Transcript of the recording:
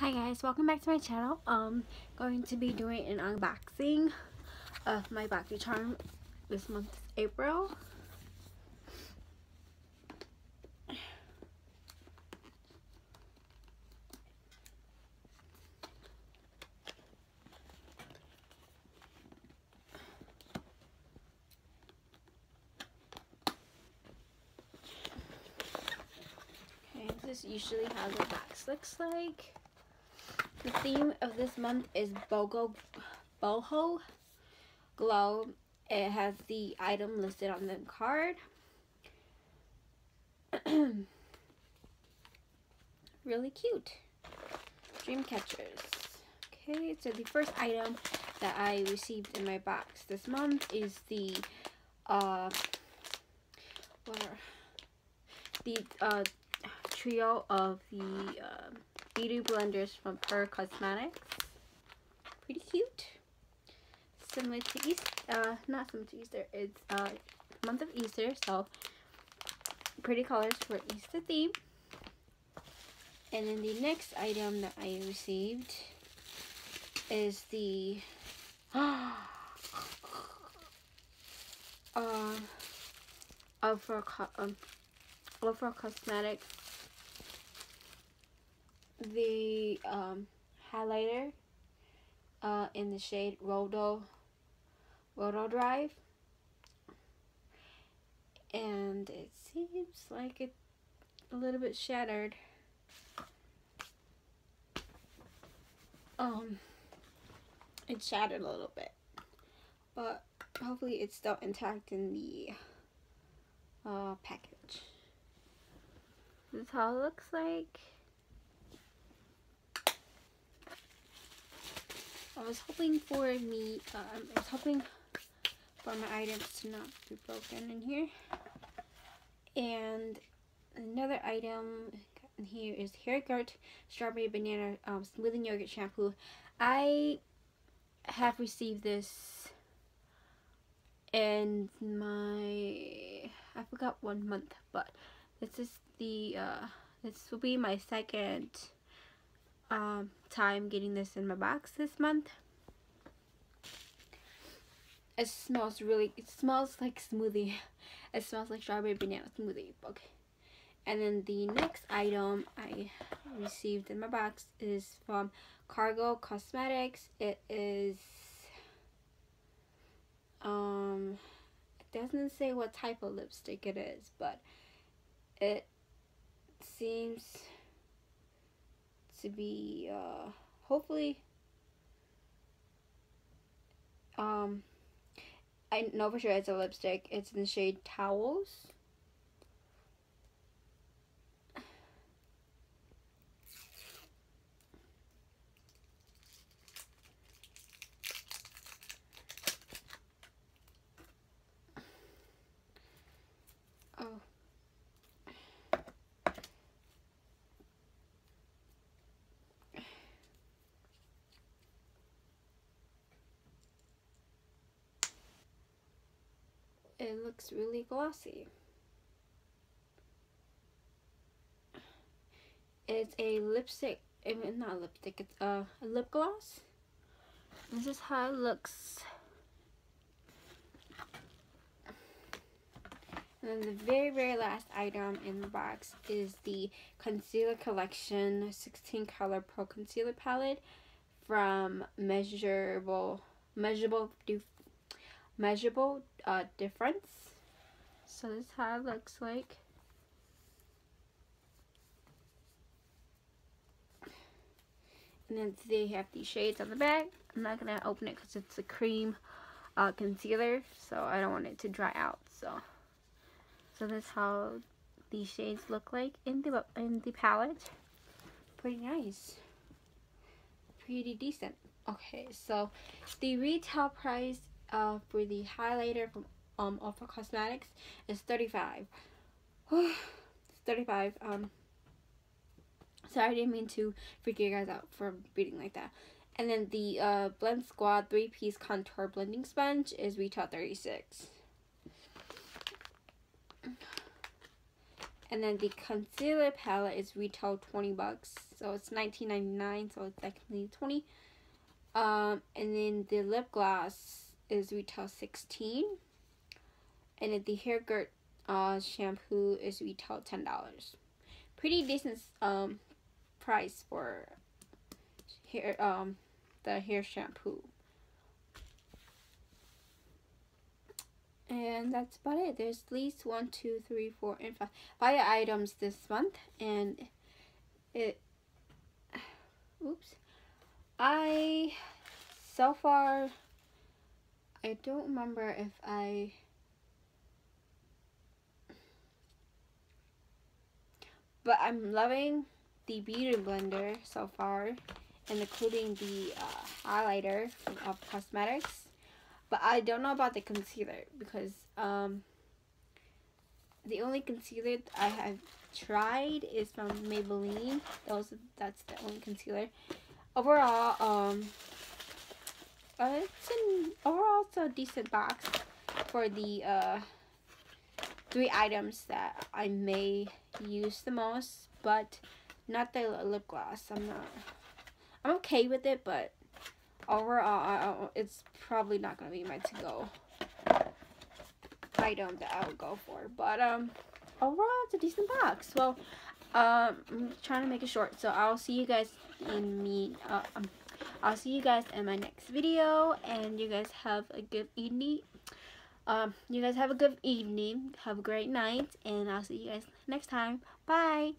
Hi guys, welcome back to my channel. Um, going to be doing an unboxing of my BoxyCharm this month April. Okay, this usually how the box looks like. The theme of this month is BOGO Boho Glow. It has the item listed on the card. really cute. Dream catchers. Okay, so the first item that I received in my box this month is the uh where the uh trio of the uh, beauty blenders from Pür Cosmetics. Pretty cute. Similar to Easter, uh, not similar to Easter, it's uh, month of Easter, so pretty colors for Easter theme. And then the next item that I received is the uh, of Ofra, um, Ofra Cosmetics the um, highlighter uh, in the shade Rodo Rodeo Drive. And it seems like it's a little bit shattered. Um it shattered a little bit. But hopefully it's still intact in the uh, package. This is how it looks like I was hoping for me, um, I was hoping for my items to not be broken in here. And another item here is Hairgurt Strawberry Banana um, Smoothing Yogurt Shampoo. I have received this in my, I forgot one month, but this is the, uh, this will be my second um, time getting this in my box this month. It smells really, it smells like smoothie. It smells like strawberry banana smoothie. Okay. And then the next item I received in my box is from Cargo Cosmetics. It is, um, it doesn't say what type of lipstick it is, but it seems to be uh, hopefully um I know for sure it's a lipstick. It's in the shade Towels. It looks really glossy. It's a lipstick, I mean not lipstick, it's a, a lip gloss. This is how it looks. And then the very, very last item in the box is the Concealer Collection 16 Color Pro Concealer Palette from Measurable, Measurable measurable uh, difference. So this is how it looks like. And then they have these shades on the back. I'm not going to open it because it's a cream uh, concealer. So I don't want it to dry out. So so this is how these shades look like in the, in the palette. Pretty nice. Pretty decent. Okay, so the retail price uh, for the highlighter from um, Ofra Cosmetics is 35 it's 35 um sorry I didn't mean to freak you guys out for reading like that and then the uh, Blend Squad 3-piece contour blending sponge is retail 36 And then the concealer palette is retail 20 bucks. So it's 19.99, so it's technically 20. Um, and then the lip gloss is retail 16. And the hair gurt uh, shampoo is retail $10. Pretty decent um, price for hair um the hair shampoo. and that's about it there's at least one two three four and five five items this month and it oops I so far I don't remember if I but I'm loving the beauty blender so far and including the uh, highlighter of cosmetics but I don't know about the concealer because um, the only concealer I have tried is from Maybelline. Those that's the only concealer. Overall, um, uh, it's an overall it's a decent box for the uh, three items that I may use the most, but not the lip gloss. I'm not. I'm okay with it, but overall, it's probably not to be my to-go item that I would go for. But, um, overall, it's a decent box. Well, um, I'm trying to make it short. So, I'll see you guys in me, uh, um, I'll see you guys in my next video. And you guys have a good evening. Um, you guys have a good evening. Have a great night. And I'll see you guys next time. Bye.